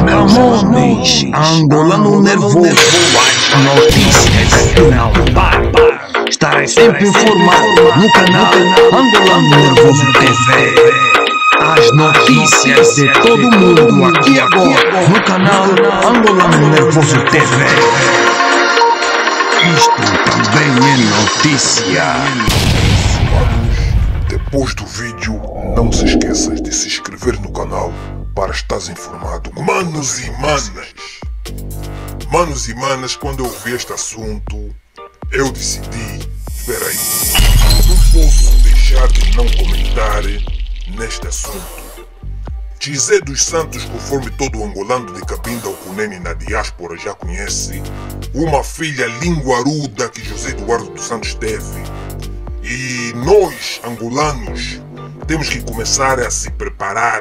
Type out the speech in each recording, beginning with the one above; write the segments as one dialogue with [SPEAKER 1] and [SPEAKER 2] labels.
[SPEAKER 1] Ramones, angolano nervoso, as notícias não para. Estarei sempre informado no canal Angolano Nervoso TV. As notícias de todo mundo aqui agora no canal Angolano Nervoso TV. Isto também é notícia.
[SPEAKER 2] Depois do vídeo, não se esqueças de se inscrever no canal para estar informado. Manos e manas! Manos e manas, quando eu vi este assunto, eu decidi, espera aí, não posso deixar de não comentar neste assunto. José dos Santos, conforme todo angolano de Cabinda ou Cunene na diáspora já conhece, uma filha linguaruda que José Eduardo dos Santos teve. E nós, angolanos, temos que começar a se preparar,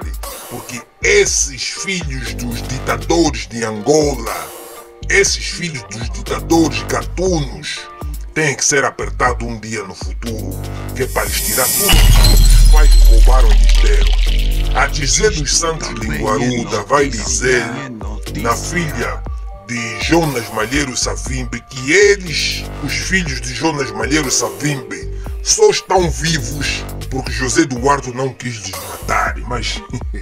[SPEAKER 2] porque esses filhos dos ditadores de Angola, esses filhos dos ditadores gatunos, têm que ser apertados um dia no futuro, que é para lhes tirar tudo que os pais roubaram e deram. A dizer dos Santos Linguaruda vai dizer na filha de Jonas Malheiro Savimbe que eles, os filhos de Jonas Malheiro Savimbe, só estão vivos porque José Eduardo não quis lhes matar. Mas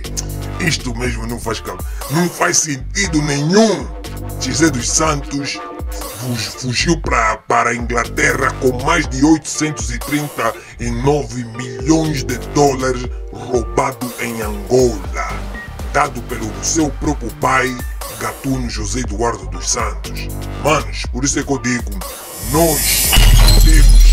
[SPEAKER 2] isto mesmo não faz não faz sentido nenhum. José dos Santos fugiu pra, para a Inglaterra com mais de 839 milhões de dólares roubado em Angola, dado pelo seu próprio pai, gatuno José Eduardo dos Santos. Manos, por isso é que eu digo, nós temos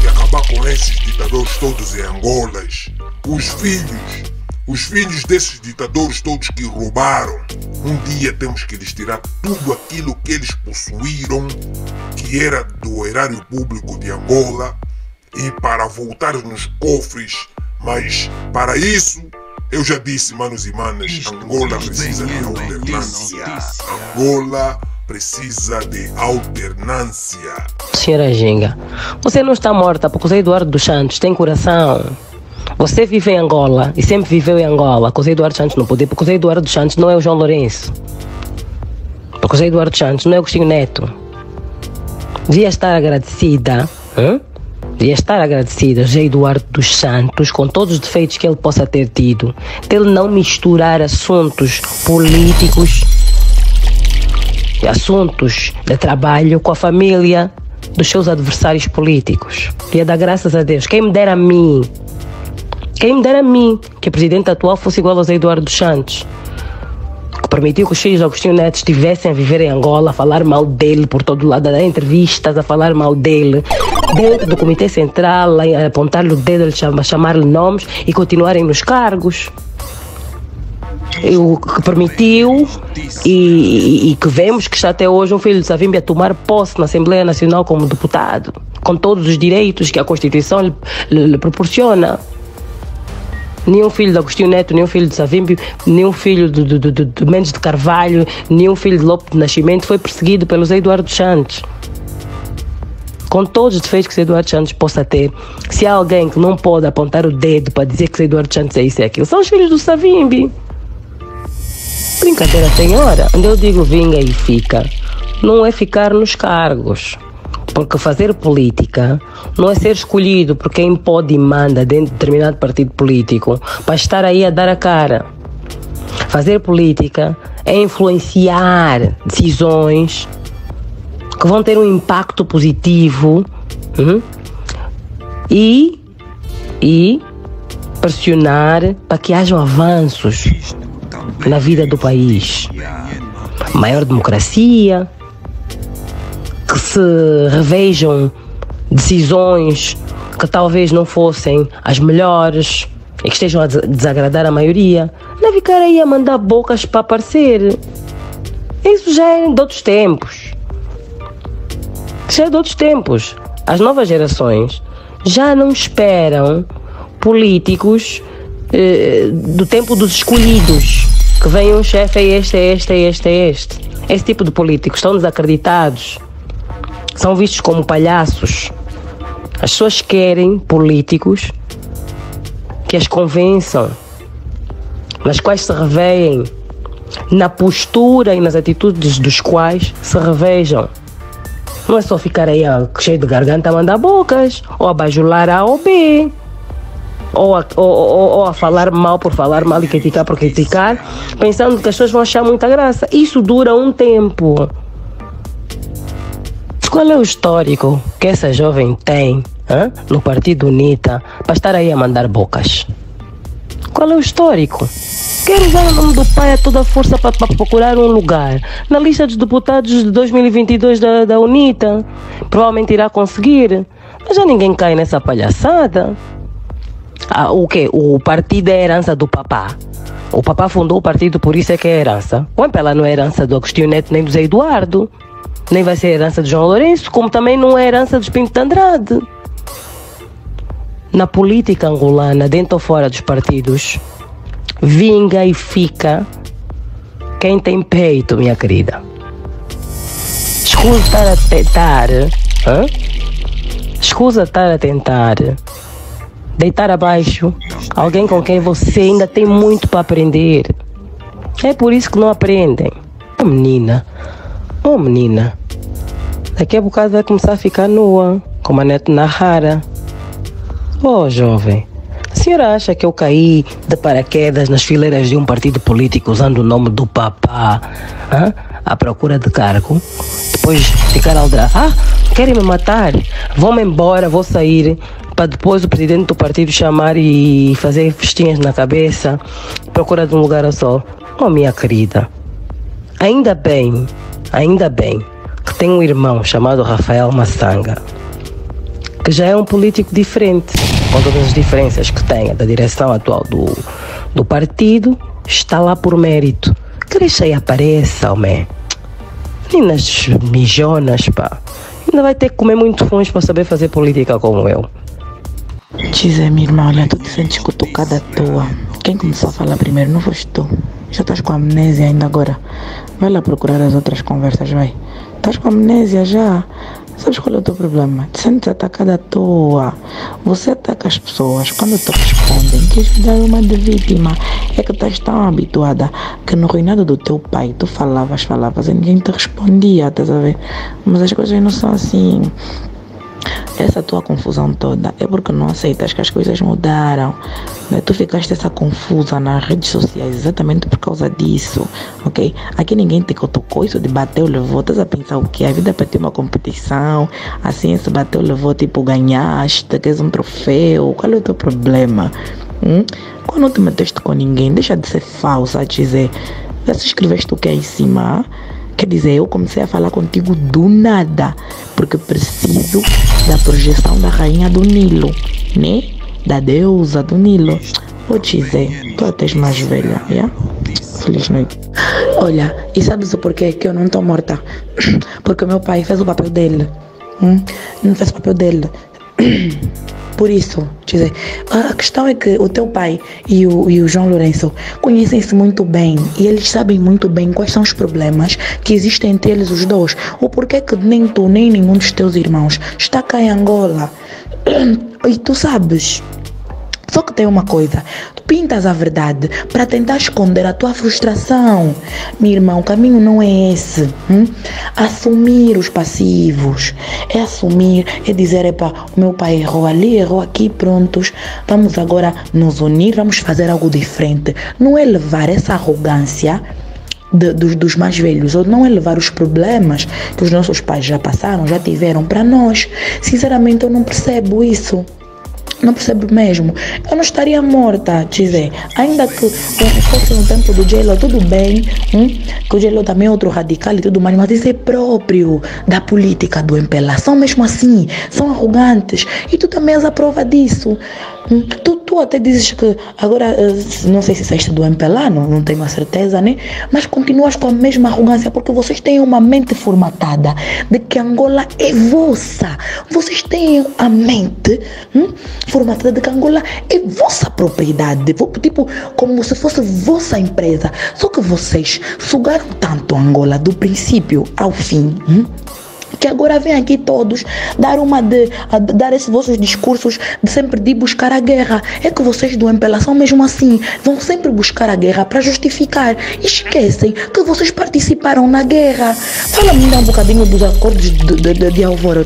[SPEAKER 2] que acabar com esses ditadores todos em Angolas. Os filhos, os filhos desses ditadores todos que roubaram. Um dia temos que lhes tirar tudo aquilo que eles possuíram, que era do erário público de Angola, e para voltar nos cofres. Mas para isso, eu já disse, manos e manas, Angola precisa de alternância. Angola precisa de alternância.
[SPEAKER 3] Senhora Ginga, você não está morta porque o Eduardo dos Santos tem coração. Você vive em Angola e sempre viveu em Angola. Zé Eduardo Santos não pode, porque o Zé Eduardo Santos não é o João Lourenço. Porque o Zé Eduardo Santos não é o Agostinho Neto. Devia estar agradecida. Hein? Devia estar agradecida, José Eduardo dos Santos, com todos os defeitos que ele possa ter tido, de ele não misturar assuntos políticos assuntos de trabalho com a família dos seus adversários políticos. Queria dar graças a Deus. Quem me dera a mim, quem me dera a mim, que o presidente atual fosse igual ao Eduardo Santos. Que permitiu que os filhos de Agostinho Neto estivessem a viver em Angola, a falar mal dele por todo lado, a dar entrevistas, a falar mal dele. Dentro do Comitê Central, a apontar-lhe o dedo, a chamar-lhe nomes e continuarem nos cargos o que permitiu e, e, que vemos que está até hoje um filho de Savimbi a tomar posse na Assembleia Nacional como deputado, com todos os direitos que a Constituição lhe, lhe, lhe proporciona. Nenhum filho de Agostinho Neto, nenhum filho de Savimbi, nenhum filho de, de, de, de Mendes de Carvalho, nenhum filho de Lopes de Nascimento foi perseguido pelos Eduardo Santos com todos os defeitos que o Eduardo Santos possa ter, se há alguém que não pode apontar o dedo para dizer que o Eduardo Santos é isso e aquilo, são os filhos do Savimbi. Brincadeira tem hora. Eu digo vinga e fica, não é ficar nos cargos. Porque fazer política não é ser escolhido por quem pode e manda dentro de determinado partido político para estar aí a dar a cara. Fazer política é influenciar decisões que vão ter um impacto positivo uhum, e, e pressionar para que hajam avanços na vida do país. Maior democracia, que se revejam decisões que talvez não fossem as melhores e que estejam a desagradar a maioria. Não ficar aí a mandar bocas para aparecer. Isso já é de outros tempos. Já é de outros tempos. As novas gerações já não esperam políticos eh, do tempo dos escolhidos que vem um chefe, é este, é este, é este, é este. Esse tipo de políticos estão desacreditados, são vistos como palhaços. As pessoas querem políticos que as convençam, nas quais se reveem na postura e nas atitudes dos quais se revejam. Não é só ficar aí ó, cheio de garganta mandar bocas, ou a bajular A ou B, ou a, ou, ou, a falar mal por falar mal e criticar por criticar, pensando que as pessoas vão achar muita graça. Isso dura um tempo. Qual é o histórico que essa jovem tem hein, no Partido UNITA para estar aí a mandar bocas? Qual é o histórico? Quero usar o nome do pai a toda força para, procurar um lugar na lista dos deputados de 2022 da, da UNITA. Provavelmente irá conseguir, mas já ninguém cai nessa palhaçada. Ah, o que? O partido é herança do papá. O papá fundou o partido, por isso é que é herança. O MPLA não é herança do Agostinho Neto nem do Zé Eduardo nem vai ser herança de João Lourenço, como também não é herança dos Pinto de Andrade. Na política angolana, dentro ou fora dos partidos, vinga e fica quem tem peito, minha querida. Escusa estar a tentar, hã? escusa estar a tentar deitar abaixo alguém com quem você ainda tem muito para aprender. É por isso que não aprendem. Oh, menina, oh menina, Daqui a bocado vai começar a ficar nua, como a Neto Nahara. Oh, jovem, a senhora acha que eu caí de paraquedas nas fileiras de um partido político usando o nome do papá hã? à procura de cargo? Depois ficar ao. Ah, querem me matar? Vão-me embora, vou sair. Para depois o presidente do partido chamar e fazer festinhas na cabeça, procura de um lugar sol. Oh, minha querida, ainda bem, ainda bem que tem um irmão chamado Rafael Massanga, que já é um político diferente, com todas as diferenças que tem da direção atual do, do partido, está lá por mérito. Deixa e apareça, homem. Meninas mijonas, pá. Ainda vai ter que comer muito funge para saber fazer política como eu.
[SPEAKER 4] Dizer, minha irmã, olha, tu te sentes cutucada à toa. Quem começou a falar primeiro não foste tu. Já estás com amnésia ainda agora. Vai lá procurar as outras conversas, vai. Estás com amnésia já. Sabes qual é o teu problema? Te sentes atacada à toa. Você ataca as pessoas quando te respondem. Queres dar uma de vítima. É que estás tão habituada que no reinado do teu pai tu falavas, falavas e ninguém te respondia, estás a ver? Mas as coisas não são assim. Essa tua confusão toda é porque não aceitas que as coisas mudaram. Né? Tu ficaste essa confusa nas redes sociais exatamente por causa disso, ok? Aqui ninguém te tocou isso de bateu, levou. Estás a pensar o que? A vida é para ter uma competição. Assim, se bateu, levou, tipo, ganhaste, queres um troféu. Qual é o teu problema? Hum? Quando não te meteste com ninguém, deixa de ser falsa, a dizer. Já se escreveste o que é em cima? Quer dizer, eu comecei a falar contigo do nada, porque preciso da projeção da rainha do Nilo, né? Da deusa do Nilo. Vou te dizer, tu até és mais velha, yeah? Feliz noite. Olha, e sabes o porquê que eu não estou morta? Porque meu pai fez o papel dele. Hum? Não fez o papel dele. Por isso, dizer, a questão é que o teu pai e o, e o João Lourenço conhecem-se muito bem e eles sabem muito bem quais são os problemas que existem entre eles os dois. O porquê que nem tu nem nenhum dos teus irmãos está cá em Angola. E tu sabes, só que tem uma coisa, tu pintas a verdade para tentar esconder a tua frustração. Meu irmão, o caminho não é esse. Hum? Assumir os passivos. É assumir, é dizer, epa, o meu pai errou ali, errou aqui, prontos. Vamos agora nos unir, vamos fazer algo diferente. Não é levar essa arrogância de, dos, dos, mais velhos, ou não é levar os problemas que os nossos pais já passaram, já tiveram para nós. Sinceramente, eu não percebo isso. Não percebo mesmo. Eu não estaria morta, dizer. Ainda que fosse no tempo do J-Lo, tudo bem. Hum? Que o J-Lo também é outro radical e tudo mais. Mas isso é próprio da política do MPLA. São mesmo assim. São arrogantes. E tu também és a prova disso. Hum? Tu, tu até dizes que agora, eh, não sei se saíste do MPLA, não, não tenho a certeza, né? Mas continuas com a mesma arrogância porque vocês têm uma mente formatada de que Angola é vossa. Vocês têm a mente hum, formatada de que Angola é vossa propriedade. Tipo, como se fosse vossa empresa. Só que vocês sugaram tanto Angola do princípio ao fim. Hum? Que agora vem aqui todos dar uma de, de dar esses vossos discursos de sempre de buscar a guerra. É que vocês do MPLA são mesmo assim, vão sempre buscar a guerra para justificar. Esquecem que vocês participaram na guerra. Fala-me um bocadinho dos acordos de, de, de, Alvaro.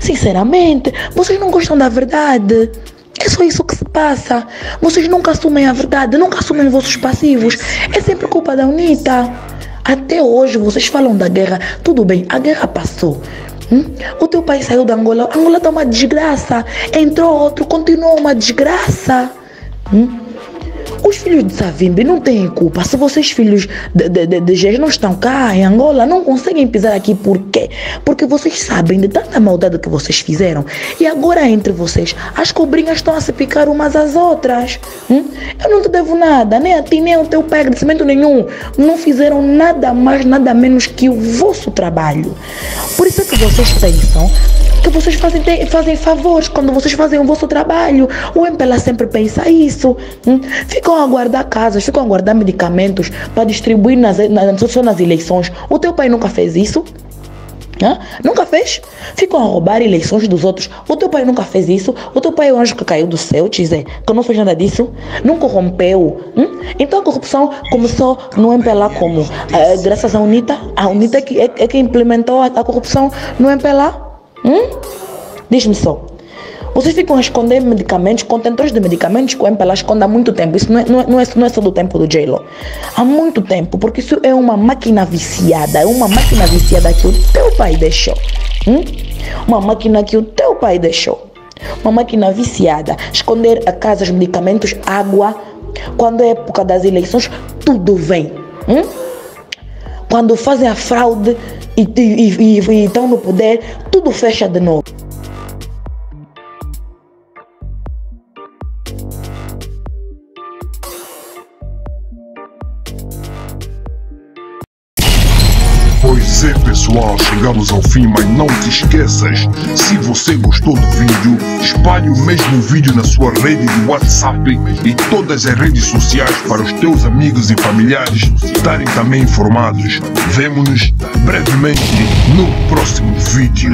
[SPEAKER 4] Sinceramente, vocês não gostam da verdade. É só isso que se passa. Vocês nunca assumem a verdade, nunca assumem vossos passivos. É sempre culpa da UNITA. Até hoje vocês falam da guerra. Tudo bem, a guerra passou. Hum? O teu pai saiu da Angola. A Angola está uma desgraça. Entrou outro, continuou uma desgraça. Hum? Os filhos de Savimbi não têm culpa. Se vocês, filhos de, de, de, de não estão cá em Angola, não conseguem pisar aqui. Por quê? Porque vocês sabem de tanta maldade que vocês fizeram. E agora, entre vocês, as cobrinhas estão a se picar umas às outras. Hum? Eu não te devo nada, nem a ti, nem ao teu pai, agradecimento nenhum. Não fizeram nada mais, nada menos que o vosso trabalho. Por isso é que vocês pensam que vocês fazem, fazem favores quando vocês fazem o vosso trabalho. O MPLA sempre pensa isso. Hum? Ficam a guardar casas, ficam a guardar medicamentos para distribuir nas, nas, só nas eleições. O teu pai nunca fez isso? Hã? Nunca fez? Ficam a roubar eleições dos outros. O teu pai nunca fez isso. O teu pai é o anjo que caiu do céu, Tizé, que não fez nada disso. Não corrompeu. Hum? Então a corrupção começou no MPLA como? Uh, graças à UNITA. A UNITA é que, é, é que implementou a, a corrupção no MPLA. Hum? Diz-me só. Vocês ficam a esconder medicamentos, contentores de medicamentos que o MPLA esconde há muito tempo. Isso não é, não é, não é, não é só do tempo do j Há muito tempo, porque isso é uma máquina viciada. É uma máquina viciada que o teu pai deixou. Hum? Uma máquina que o teu pai deixou. Uma máquina viciada. Esconder a casa os medicamentos, água. Quando é época das eleições, tudo vem. Hum? Quando fazem a fraude, e, e estão no poder, tudo fecha de novo.
[SPEAKER 2] Pessoal, chegamos ao fim, mas não te esqueças, se você gostou do vídeo, espalhe o mesmo vídeo na sua rede de WhatsApp e todas as redes sociais para os teus amigos e familiares estarem também informados. Vemo-nos brevemente no próximo vídeo.